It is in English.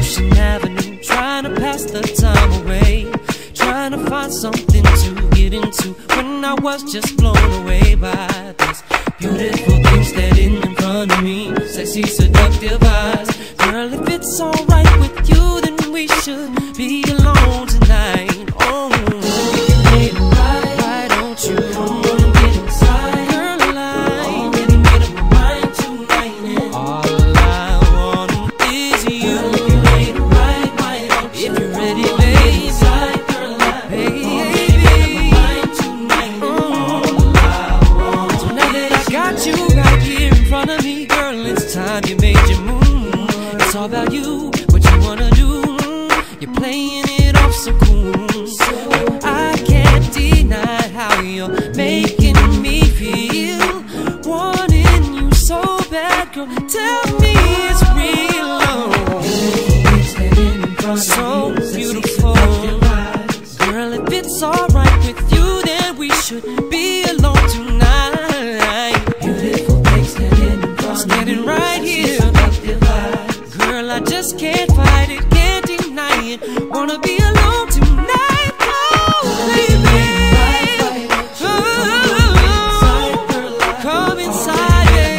Ocean Avenue, trying to pass the time away, trying to find something to get into when I was just blown away by these beautiful things standing in front of me, sexy, seductive eyes. Girl, if it's alright with you, then we should. You're playing it off so cool. So. I can't deny how you're making me feel. Wanting you so bad, girl. Tell me it's real. So beautiful. Girl, if it's alright with you, then we should be alone tonight. inside. Yeah.